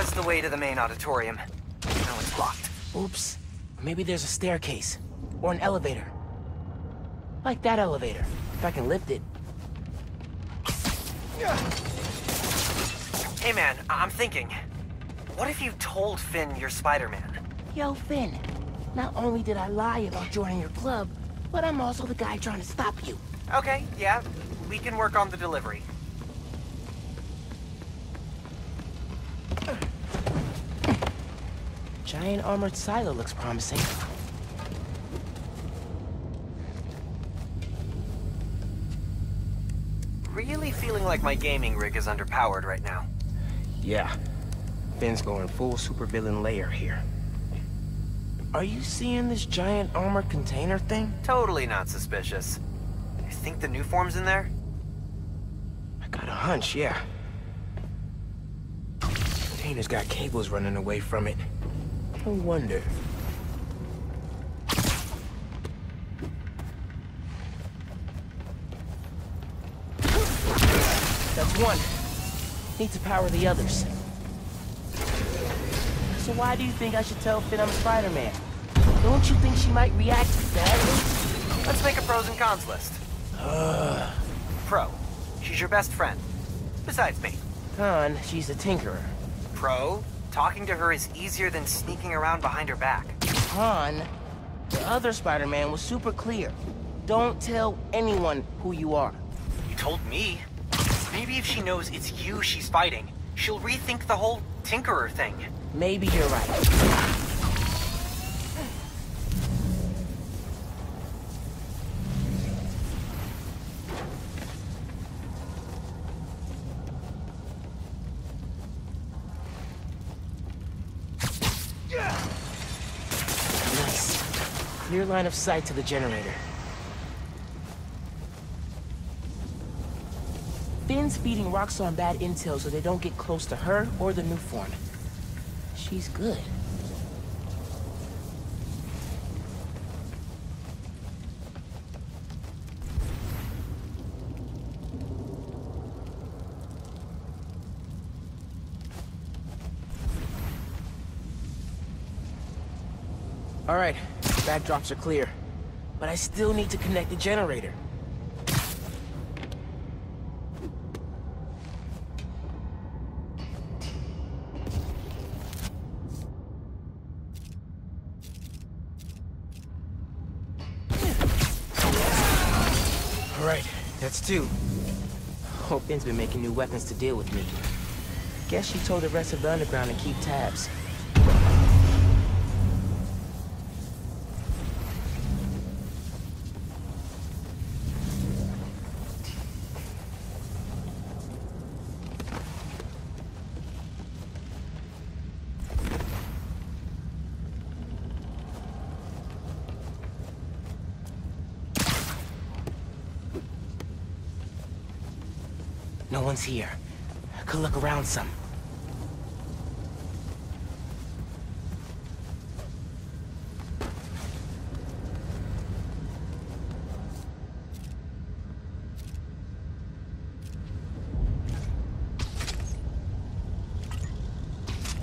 was the way to the main auditorium. Now it's locked. Oops. Maybe there's a staircase. Or an elevator. Like that elevator. If I can lift it. Hey man, I- I'm thinking. What if you told Phin you're Spider-Man? Yo, Phin. Not only did I lie about joining your club, but I'm also the guy trying to stop you. Okay, yeah. We can work on the delivery. Giant armored silo looks promising. Really feeling like my gaming rig is underpowered right now. Yeah. Phin's going full supervillain layer here. Are you seeing this giant armored container thing? Totally not suspicious. You think the Nuform's in there? I got a hunch, yeah. Container's got cables running away from it. No wonder. That's one. Need to power the others. So why do you think I should tell Phin I'm Spider-Man? Don't you think she might react badly? Let's make a pros and cons list. Pro. She's your best friend. Besides me. Con, she's a tinkerer. Pro. Talking to her is easier than sneaking around behind her back. Han, the other Spider-Man was super clear. Don't tell anyone who you are. You told me. Maybe if she knows it's you she's fighting, she'll rethink the whole Tinkerer thing. Maybe you're right. Clear line of sight to the generator. Phin's feeding Roxxon bad intel so they don't get close to her or the Nuform. She's good. All right, backdrops are clear. But I still need to connect the generator. All right, that's two. Hope Phin's been making new weapons to deal with me. Guess she told the rest of the underground to keep tabs. No one's here. I could look around some.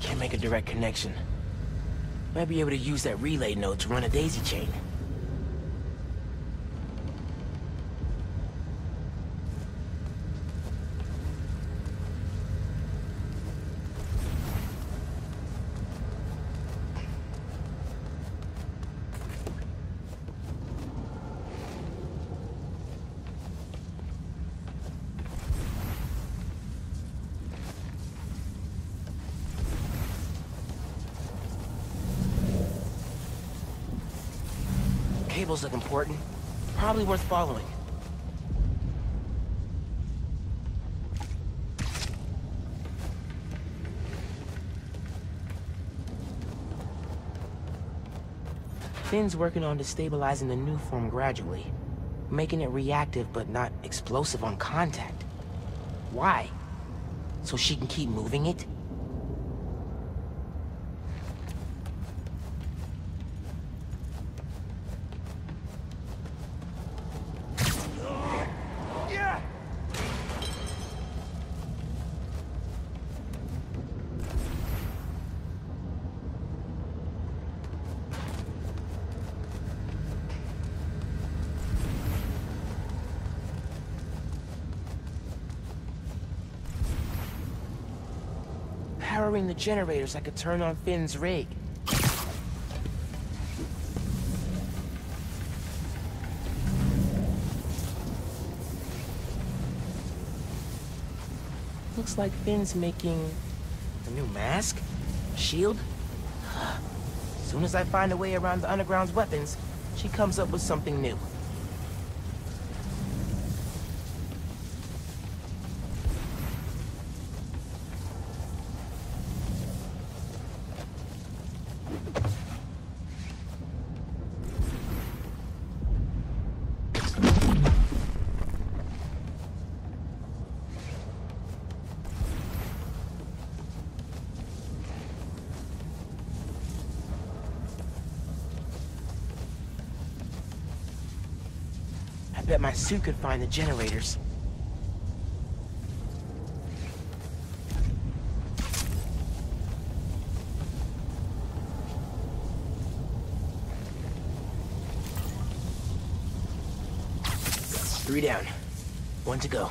Can't make a direct connection. Might be able to use that relay node to run a daisy chain. Cables look important. Probably worth following. Phin's working on destabilizing the Nuform gradually. Making it reactive but not explosive on contact. Why? So she can keep moving it? Powering the generators I could turn on Phin's rig. Looks like Phin's making a new mask? Shield? As soon as I find a way around the Underground's weapons, she comes up with something new. Bet my suit could find the generators. Three down. One to go.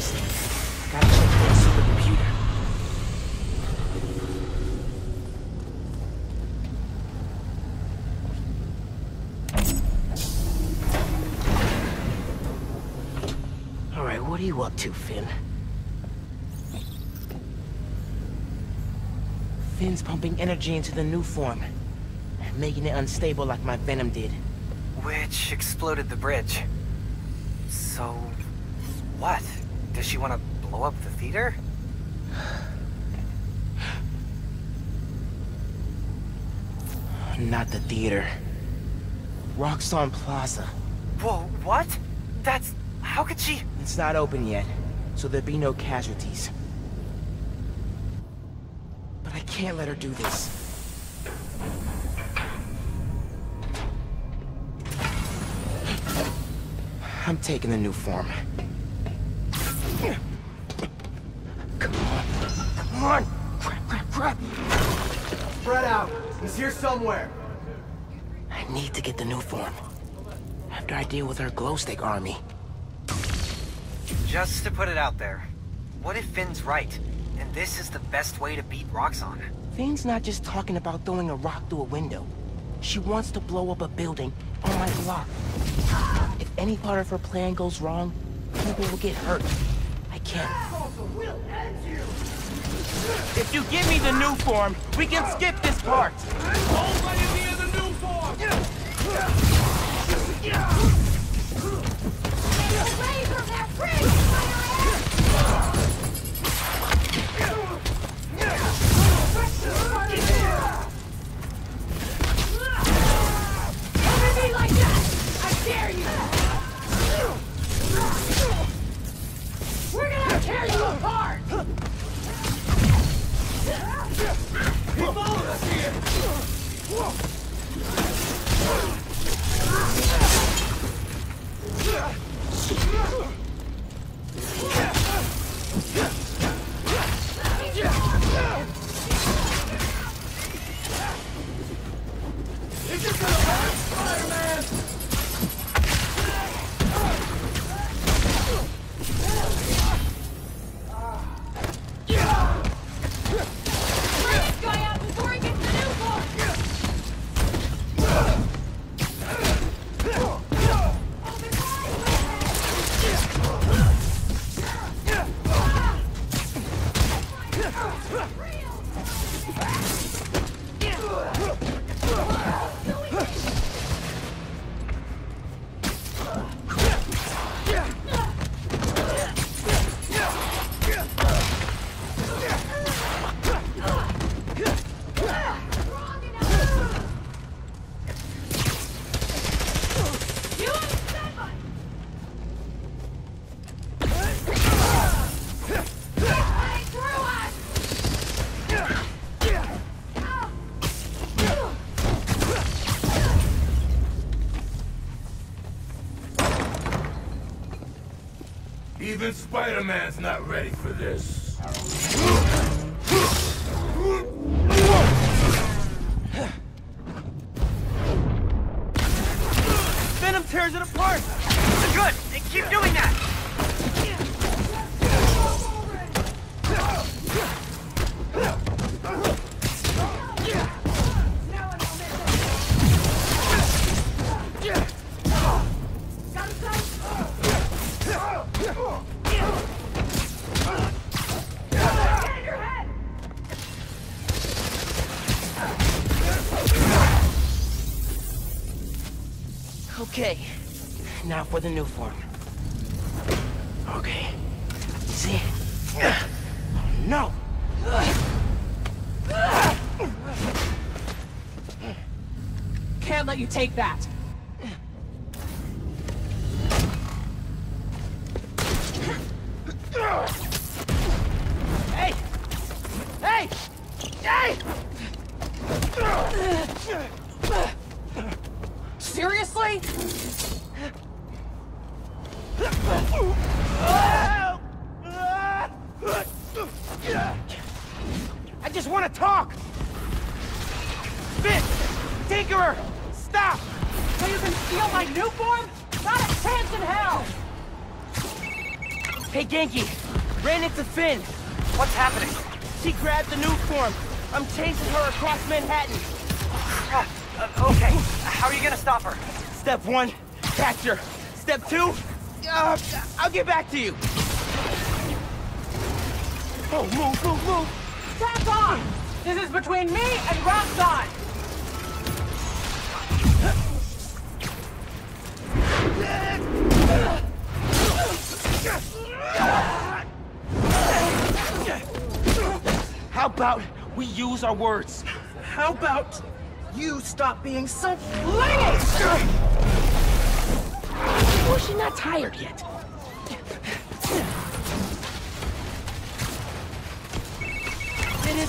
Sounds. Gotta check for supercomputer. Alright, what are you up to, Phin? Phin's pumping energy into the Nuform, And making it unstable like my venom did. Which exploded the bridge. So, what? Does she want to blow up the theater? Not the theater. Roxxon Plaza. Whoa, what? That's... how could she... It's not open yet, so there'll be no casualties. But I can't let her do this. I'm taking the Nuform. On! Crap, crap, crap! Spread out. He's here somewhere. I need to get the Nuform. After I deal with her glow stick army. Just to put it out there. What if Phin's right? And this is the best way to beat Roxxon? Phin's not just talking about throwing a rock through a window. She wants to blow up a building on my block. If any part of her plan goes wrong, people will get hurt. I can't. If you give me the Nuform, we can skip this part. Away Spider-Man's not ready for this. For the Nuform. Okay, see? No! Can't let you take that. Hey! Hey! Hey! Seriously? I just want to talk! Phin! Tinkerer! Stop! So you can steal my Nuform? Not a chance in hell! Hey, Ganke! Ran into Phin! What's happening? She grabbed the new form! I'm chasing her across Manhattan! Uh, okay, how are you gonna stop her? Step one, catch her. Step two, uh, I'll get back to you. Oh, move, move, move. This is between me and Roxxon! How about we use our words? How about you stop being so flingy? Or she not tired yet?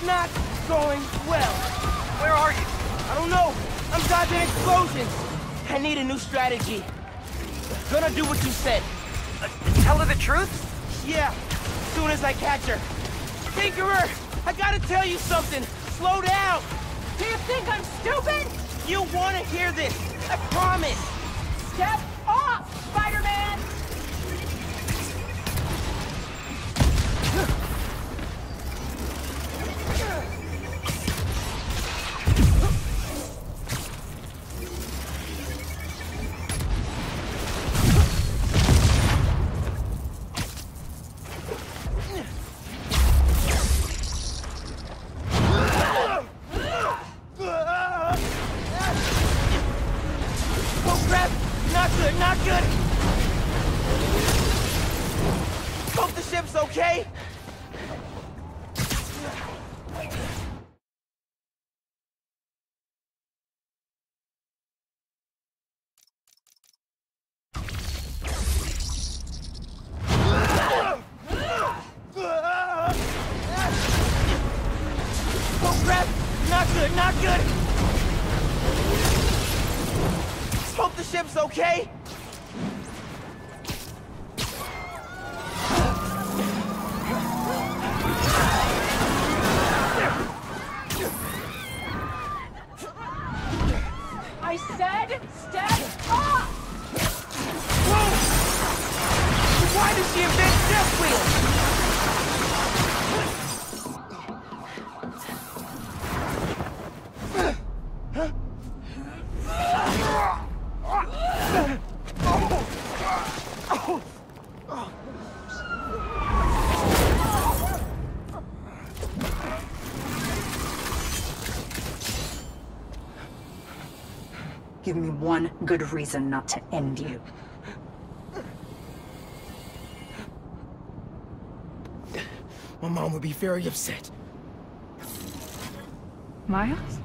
It is not going well. Where are you? I don't know. I'm dodging explosions. I need a new strategy. Gonna do what you said. Uh, tell her the truth? Yeah, soon as I catch her. Tinkerer, I gotta tell you something. Slow down. Do you think I'm stupid? You wanna hear this. I promise. Step Hope the ship's okay. Give me one good reason not to end you. My mom would be very upset. Miles?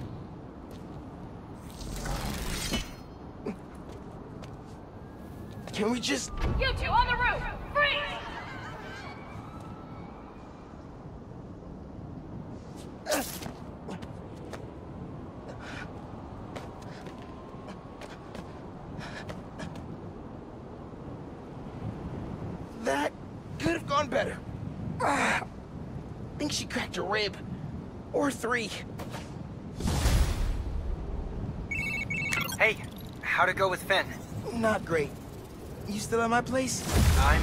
Can we just... You two on the roof! Think cracked a rib. Or three. Hey, how'd it go with Phin? Not great. You still at my place? I'm